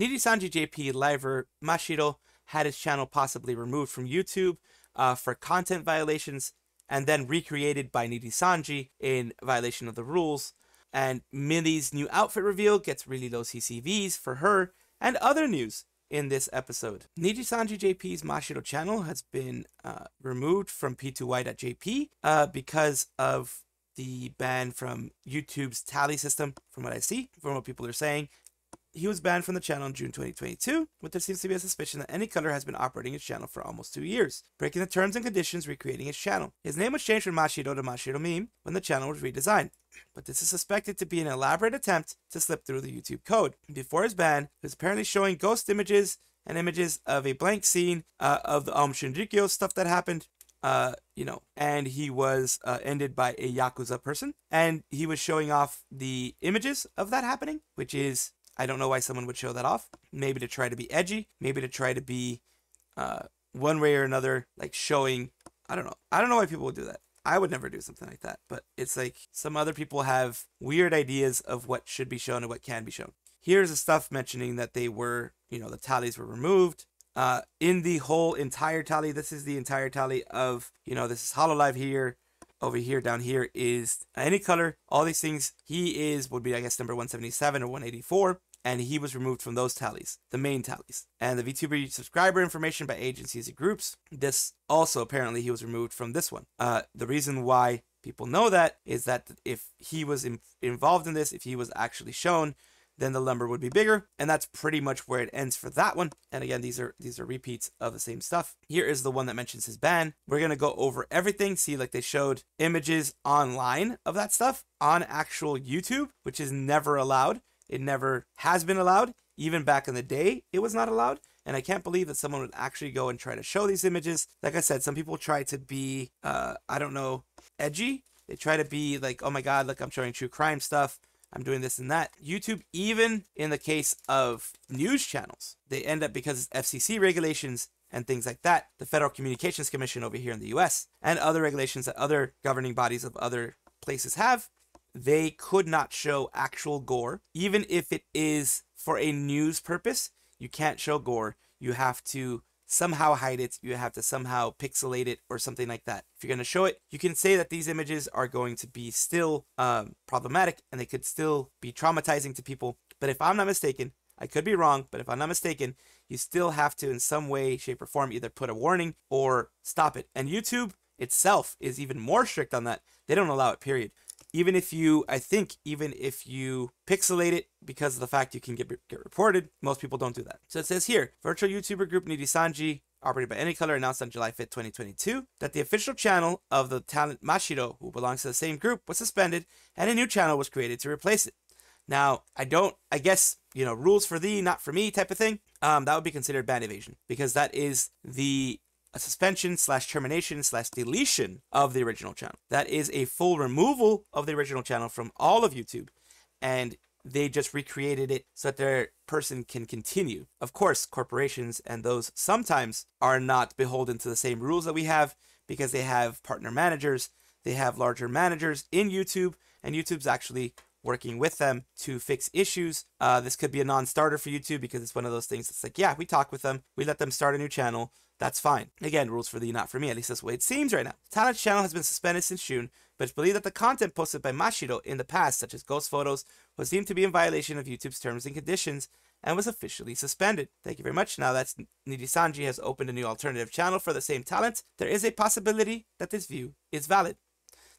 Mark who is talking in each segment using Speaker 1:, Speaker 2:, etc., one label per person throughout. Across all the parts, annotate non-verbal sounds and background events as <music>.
Speaker 1: Nijisanji JP Liver Mashiro had his channel possibly removed from YouTube uh, for content violations and then recreated by Nijisanji in violation of the rules. And Millie's new outfit reveal gets really low CCVs for her and other news in this episode. Nijisanji JP's Mashiro channel has been uh, removed from P2Y.jp uh, because of the ban from YouTube's tally system, from what I see, from what people are saying. He was banned from the channel in June 2022, but there seems to be a suspicion that Any Color has been operating his channel for almost two years, breaking the terms and conditions, recreating his channel. His name was changed from Mashiro to Mashiro Meme when the channel was redesigned, but this is suspected to be an elaborate attempt to slip through the YouTube code. Before his ban, he was apparently showing ghost images and images of a blank scene uh, of the um, Shinrikyo stuff that happened. Uh, you know, and he was uh, ended by a Yakuza person, and he was showing off the images of that happening, which is I don't know why someone would show that off. Maybe to try to be edgy, maybe to try to be uh, one way or another, like showing. I don't know. I don't know why people would do that. I would never do something like that, but it's like some other people have weird ideas of what should be shown and what can be shown. Here's the stuff mentioning that they were, you know, the tallies were removed. Uh, in the whole entire tally, this is the entire tally of, you know, this is Hololive here. Over here, down here is any color. All these things, he is, would be, I guess, number 177 or 184 and he was removed from those tallies, the main tallies. And the VTuber subscriber information by agencies and groups, this also apparently he was removed from this one. Uh, the reason why people know that is that if he was in, involved in this, if he was actually shown, then the number would be bigger and that's pretty much where it ends for that one. And again these are these are repeats of the same stuff. Here is the one that mentions his ban. We're going to go over everything. See like they showed images online of that stuff on actual youtube which is never allowed. It never has been allowed. Even back in the day it was not allowed. And I can't believe that someone would actually go and try to show these images. Like I said, some people try to be, uh, I don't know, edgy. They try to be like, oh my God, look, I'm showing true crime stuff. I'm doing this and that. YouTube, even in the case of news channels, they end up because it's FCC regulations and things like that, the Federal Communications Commission over here in the US, and other regulations that other governing bodies of other places have, they could not show actual gore. Even if it is for a news purpose, you can't show gore. You have to somehow hide it, you have to somehow pixelate it or something like that. If you're going to show it, you can say that these images are going to be still um, problematic and they could still be traumatizing to people. But if I'm not mistaken, I could be wrong, but if I'm not mistaken, you still have to, in some way, shape, or form, either put a warning or stop it. And YouTube itself is even more strict on that. They don't allow it, period even if you, I think, even if you pixelate it because of the fact you can get, get reported, most people don't do that. So it says here, virtual YouTuber group Nijisanji, operated by Anycolor, announced on July 5th, 2022, that the official channel of the talent Mashiro, who belongs to the same group, was suspended and a new channel was created to replace it. Now, I don't, I guess, you know, rules for thee, not for me type of thing. Um, that would be considered ban evasion because that is the a suspension slash termination slash deletion of the original channel. That is a full removal of the original channel from all of YouTube. And they just recreated it so that their person can continue. Of course, corporations and those sometimes are not beholden to the same rules that we have because they have partner managers, they have larger managers in YouTube, and YouTube's actually working with them to fix issues. Uh, this could be a non starter for YouTube because it's one of those things that's like, yeah, we talk with them, we let them start a new channel, that's fine. Again, rules for thee, not for me. At least that's the way it seems right now. Talent's channel has been suspended since June, but it's believed that the content posted by Mashiro in the past, such as ghost photos, was deemed to be in violation of YouTube's terms and conditions and was officially suspended. Thank you very much. Now that Nijisanji has opened a new alternative channel for the same talent, there is a possibility that this view is valid.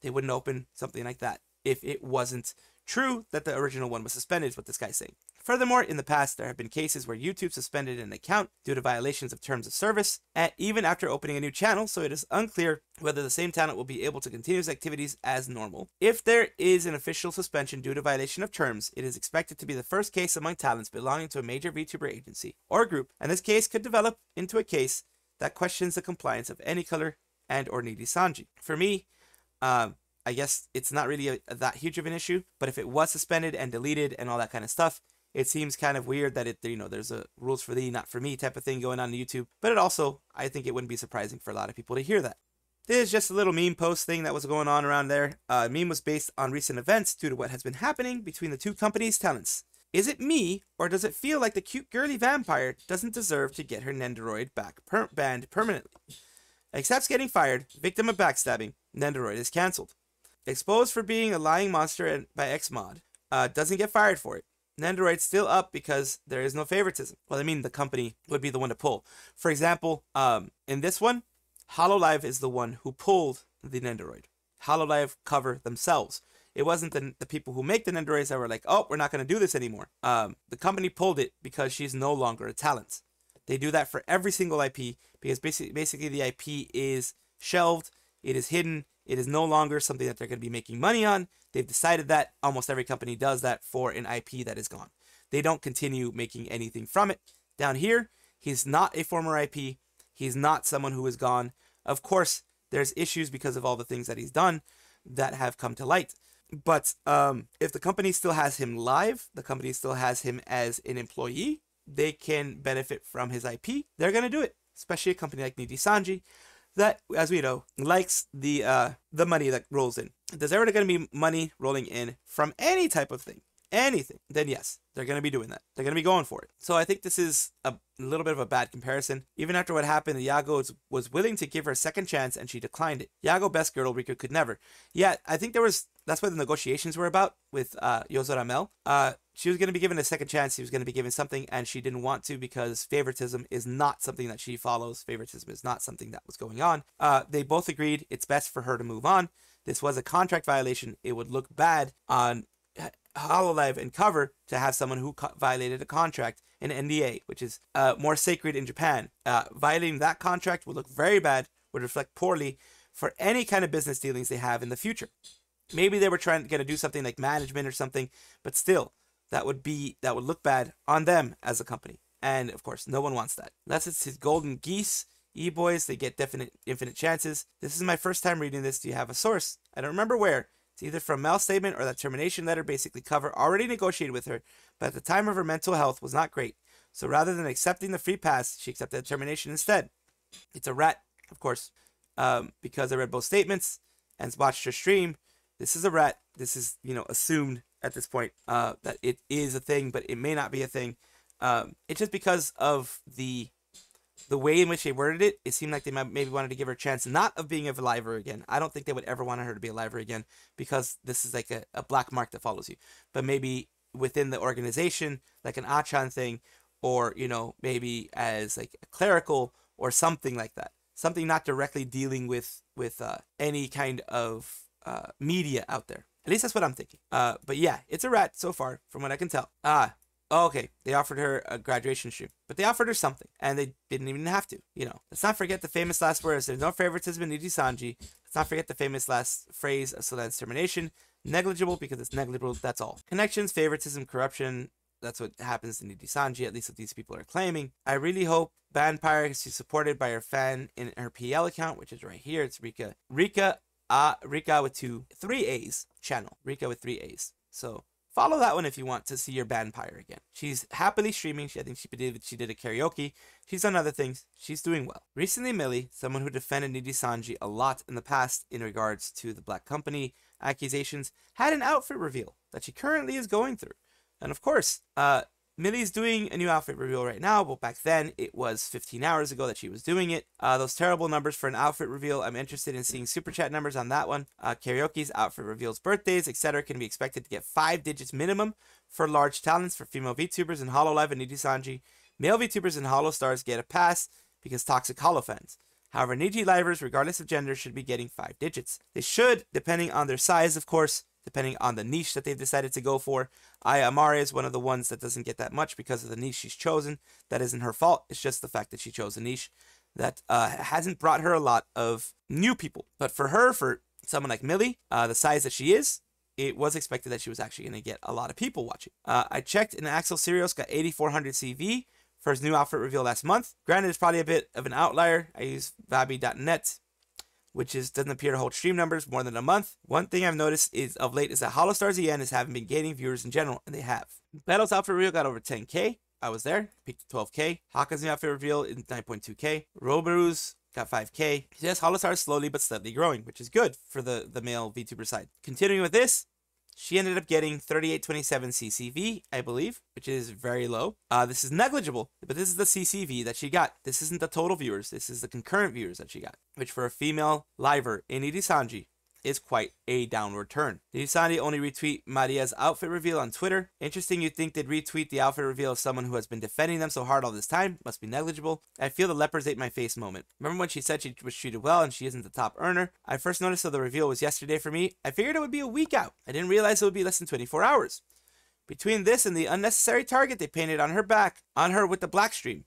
Speaker 1: They wouldn't open something like that if it wasn't true that the original one was suspended, is what this guy's saying. Furthermore, in the past, there have been cases where YouTube suspended an account due to violations of terms of service, and even after opening a new channel, so it is unclear whether the same talent will be able to continue his activities as normal. If there is an official suspension due to violation of terms, it is expected to be the first case among talents belonging to a major VTuber agency or group, and this case could develop into a case that questions the compliance of any color and or Nijisanji. For me, um, I guess it's not really a, a, that huge of an issue, but if it was suspended and deleted and all that kind of stuff, it seems kind of weird that it you know there's a rules for thee not for me type of thing going on on YouTube but it also I think it wouldn't be surprising for a lot of people to hear that this is just a little meme post thing that was going on around there uh, meme was based on recent events due to what has been happening between the two companies talents Is it me, or does it feel like the cute girly vampire doesn't deserve to get her Nendoroid back per- banned permanently? Accepts getting fired, victim of backstabbing, Nendoroid is cancelled. Exposed for being a lying monster by Xmod, uh, doesn't get fired for it. Nendoroid's still up because there is no favoritism. Well, I mean, the company would be the one to pull. For example, um, in this one, Hololive is the one who pulled the Nendoroid. Hololive cover themselves. It wasn't the, the people who make the Nendoroids that were like, oh, we're not going to do this anymore. Um, the company pulled it because she's no longer a talent. They do that for every single IP because basically, basically the IP is shelved, it is hidden, it is no longer something that they're going to be making money on. They've decided that almost every company does that for an IP that is gone. They don't continue making anything from it. Down here, he's not a former IP. He's not someone who is gone. Of course, there's issues because of all the things that he's done that have come to light. But um, if the company still has him live, the company still has him as an employee, they can benefit from his IP. They're going to do it, especially a company like Niji Sanji that, as we know, likes the uh, the money that rolls in. If there's ever going to be money rolling in from any type of thing, anything, then yes, they're going to be doing that. They're going to be going for it. So I think this is a little bit of a bad comparison. Even after what happened, Yagoo was willing to give her a second chance and she declined it. Yagoo best girl, Rika could never. Yeah, I think there was, that's what the negotiations were about with uh, Yozo Uh, she was going to be given a second chance. She was going to be given something and she didn't want to because favoritism is not something that she follows. Favoritism is not something that was going on. Uh, they both agreed it's best for her to move on. This was a contract violation. It would look bad on Hololive and cover to have someone who co- violated a contract, an NDA, which is uh, more sacred in Japan. Uh, violating that contract would look very bad, would reflect poorly for any kind of business dealings they have in the future. Maybe they were trying to get to do something like management or something, but still, that would be that would look bad on them as a company. And of course, no one wants that. Unless it's his golden geese, e-boys, they get definite infinite chances. This is my first time reading this. Do you have a source? I don't remember where. It's either from Mel's statement or that termination letter basically cover already negotiated with her, but at the time of her mental health was not great. So rather than accepting the free pass, she accepted the termination instead. It's a rat, of course, um, because I read both statements and watched her stream. This is a rat. This is, you know, assumed at this point uh, that it is a thing, but it may not be a thing. Um, it's just because of the the way in which they worded it, it seemed like they maybe wanted to give her a chance not of being a liver again. I don't think they would ever want her to be a liver again because this is like a, a black mark that follows you. But maybe within the organization, like an A-chan thing, or you know, maybe as like a clerical or something like that. Something not directly dealing with with uh, any kind of uh, media out there. At least that's what I'm thinking. Uh, but yeah, it's a rat so far, from what I can tell. Ah, okay, they offered her a graduation shoe, but they offered her something, and they didn't even have to. You know, let's not forget the famous last words. There's no favoritism in Niji Sanji. Let's not forget the famous last phrase of Selen's termination. Negligible because it's negligible. That's all. Connections, favoritism, corruption. That's what happens in Niji Sanji. At least what these people are claiming. I really hope Vampire is supported by her fan in her PL account, which is right here. It's Rika. Rika. Uh, Rika with two, three A's channel. Rika with three A's. So Follow that one if you want to see your vampire again. She's happily streaming. She, I think she did she did a karaoke. She's done other things. She's doing well. Recently, Millie, someone who defended Niji Sanji a lot in the past in regards to the Black Company accusations, had an outfit reveal that she currently is going through. And of course, uh, Millie's doing a new outfit reveal right now, but back then it was 15 hours ago that she was doing it. Uh, those terrible numbers for an outfit reveal. I'm interested in seeing super chat numbers on that one. Uh, karaoke's outfit reveals, birthdays, etc. can be expected to get five digits minimum for large talents for female VTubers in Hololive and Niji Sanji. Male VTubers and Holo Stars get a pass because toxic Holo fans. However, Niji livers, regardless of gender, should be getting five digits. They should, depending on their size, of course depending on the niche that they've decided to go for. Aia Amare is one of the ones that doesn't get that much because of the niche she's chosen. That isn't her fault. It's just the fact that she chose a niche that uh, hasn't brought her a lot of new people. But for her, for someone like Millie, uh, the size that she is, it was expected that she was actually going to get a lot of people watching. Uh, I checked, and Axel Syrios got 8400 CV for his new outfit reveal last month. Granted, it's probably a bit of an outlier. I use Vabi.net which is doesn't appear to hold stream numbers more than a month. One thing I've noticed is of late is that Holostars EN is having been gaining viewers in general, and they have. Bettel's outfit Real got over 10k. I was there, peaked to 12k. Hakka's new outfit reveal is 9.2k. Roboru's got 5k. Yes, Holostars slowly but steadily growing, which is good for the, the male VTuber side. Continuing with this, She ended up getting 3827 CCV, I believe, which is very low. Uh, this is negligible, but this is the CCV that she got. This isn't the total viewers. This is the concurrent viewers that she got, which for a female liver in Irisanji is quite a downward turn. Did Sandy only retweet Maria's outfit reveal on Twitter? Interesting you'd think they'd retweet the outfit reveal of someone who has been defending them so hard all this time. Must be negligible. I feel the lepers ate my face moment. Remember when she said she was treated well and she isn't the top earner? I first noticed that the reveal was yesterday for me. I figured it would be a week out. I didn't realize it would be less than 24 hours. Between this and the unnecessary target they painted on her back, on her with the black stream.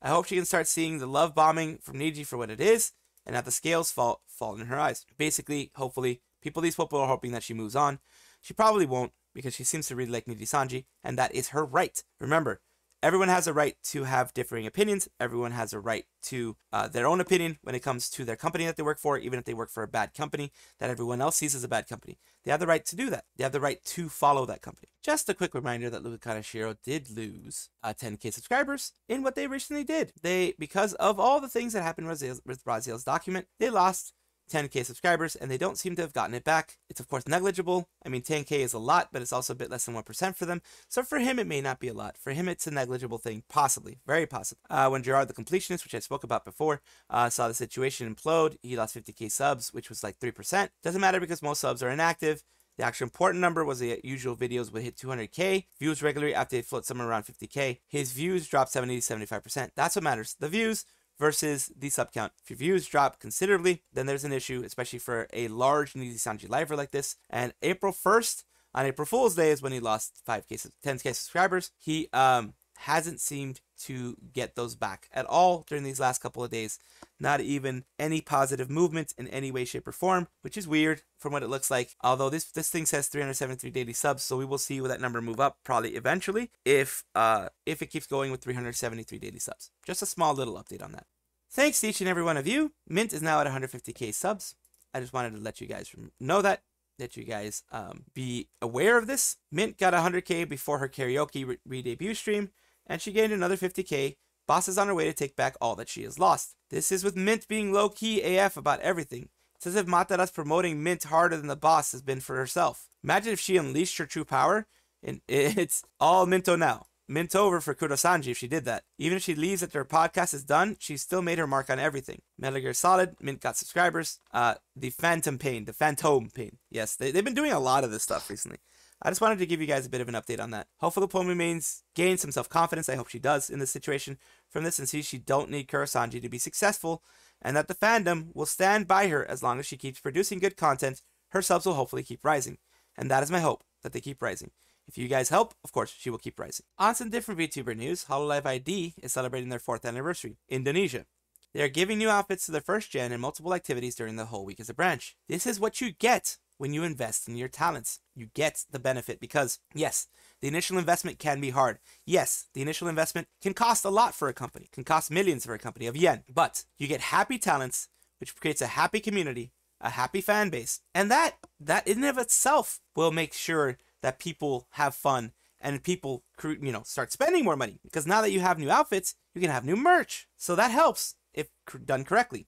Speaker 1: I hope she can start seeing the love bombing from Niji for what it is and have the scales fall fall in her eyes. Basically, hopefully, people these people are hoping that she moves on. She probably won't because she seems to really like Nijisanji, and that is her right. Remember, everyone has a right to have differing opinions. Everyone has a right to uh, their own opinion when it comes to their company that they work for, even if they work for a bad company that everyone else sees as a bad company. They have the right to do that. They have the right to follow that company. Just a quick reminder that Luca Kaneshiro did lose uh, 10k subscribers in what they recently did. They, because of all the things that happened with Raziel's document, they lost 10k subscribers and they don't seem to have gotten it back. It's of course negligible. I mean 10k is a lot, but it's also a bit less than 1% for them. So for him it may not be a lot. For him it's a negligible thing, possibly, very possible. Uh, when Jirard the completionist, which I spoke about before, uh, saw the situation implode, he lost 50k subs, which was like 3%. Doesn't matter because most subs are inactive. The actual important number was the usual videos would hit 200k views regularly after they float somewhere around 50k. His views dropped 70 to 75%. That's what matters. The views versus the sub count. If your views drop considerably, then there's an issue, especially for a large Niji Sanji liver like this. And April 1st, on April Fool's Day, is when he lost 5k, 10k subscribers. He um hasn't seemed to get those back at all during these last couple of days. Not even any positive movement in any way, shape, or form, which is weird from what it looks like. Although this this thing says 373 daily subs, so we will see that number move up probably eventually if uh if it keeps going with 373 daily subs. Just a small little update on that. Thanks to each and every one of you. Mint is now at 150k subs. I just wanted to let you guys know that that you guys um, be aware of this. Mint got 100k before her karaoke re debut stream and she gained another 50k. Boss is on her way to take back all that she has lost. This is with Mint being low key AF about everything. It's as if Matara's promoting Mint harder than the boss has been for herself. Imagine if she unleashed her true power, and <laughs> it's all Minto now. Mint over for Kurosanji if she did that. Even if she leaves after her podcast is done, she still made her mark on everything. Metal Gear Solid, Mint got subscribers. Uh, the Phantom Pain, the Phantom Pain. Yes, they, they've been doing a lot of this stuff recently. I just wanted to give you guys a bit of an update on that. Hopefully, Pomi Mains gains some self confidence. I hope she does in this situation from this and sees she don't need Kurosanji to be successful, and that the fandom will stand by her as long as she keeps producing good content. Her subs will hopefully keep rising, and that is my hope that they keep rising. If you guys help, of course, she will keep rising. On some different VTuber news, Hololive ID is celebrating their fourth anniversary. Indonesia. They are giving new outfits to their first gen and multiple activities during the whole week as a branch. This is what you get when you invest in your talents. You get the benefit because, yes, the initial investment can be hard. Yes, the initial investment can cost a lot for a company, can cost millions for a company of yen, but you get happy talents, which creates a happy community, a happy fan base, and that that in and of itself will make sure that people have fun and people you know start spending more money because now that you have new outfits, you can have new merch. So that helps if done correctly.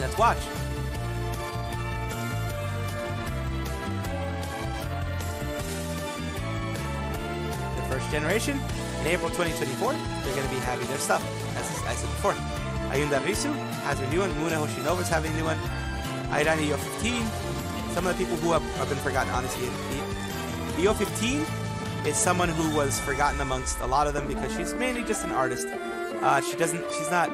Speaker 1: Let's watch. First generation. In April 2024, they're going to be having their stuff, as I said before. Ayunda Risu has a new one. Moona Hoshinova is having a new one. Airani Iofifteen. Some of the people who have, have been forgotten, honestly. Yo 15 is someone who was forgotten amongst a lot of them because she's mainly just an artist. Uh, she doesn't, she's not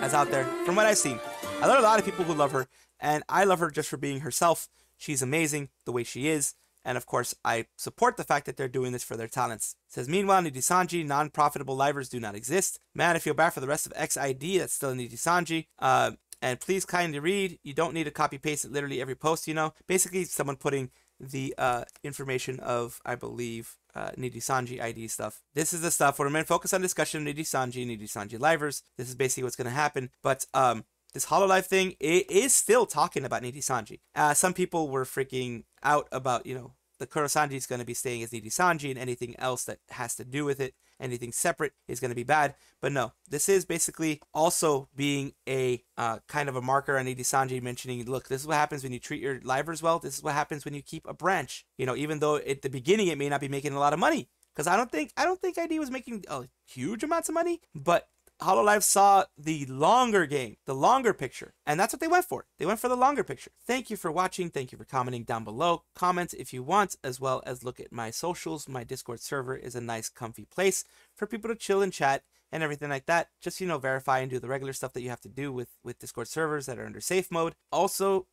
Speaker 1: as out there. From what I've seen, I know a lot of people who love her, and I love her just for being herself. She's amazing the way she is. And of course, I support the fact that they're doing this for their talents. It says, meanwhile, Nijisanji, non-profitable livers do not exist. Man, I feel bad for the rest of XID that's still in Nijisanji. Uh, and please kindly read. You don't need to copy paste it literally every post, you know. Basically, someone putting the uh, information of, I believe, uh, ID stuff. This is the stuff where we're focus on discussion of Nijisanji livers. This is basically what's going to happen. But um, this Hololive thing it is still talking about Nijisanji. Uh, some people were freaking out about, you know, the Kurosanji is going to be staying as Nijisanji, and anything else that has to do with it, anything separate, is going to be bad. But no, this is basically also being a uh, kind of a marker on Nijisanji, mentioning, look, this is what happens when you treat your livers well. This is what happens when you keep a branch. You know, even though at the beginning it may not be making a lot of money, because I don't think I don't think ID was making uh, huge amounts of money, but Hololive saw the longer game, the longer picture, and that's what they went for. They went for the longer picture. Thank you for watching. Thank you for commenting down below. Comment if you want, as well as look at my socials. My Discord server is a nice, comfy place for people to chill and chat and everything like that. Just you know, verify and do the regular stuff that you have to do with with Discord servers that are under safe mode. Also,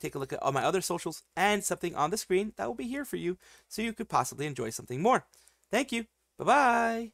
Speaker 1: take a look at all my other socials and something on the screen that will be here for you, so you could possibly enjoy something more. Thank you. Bye bye.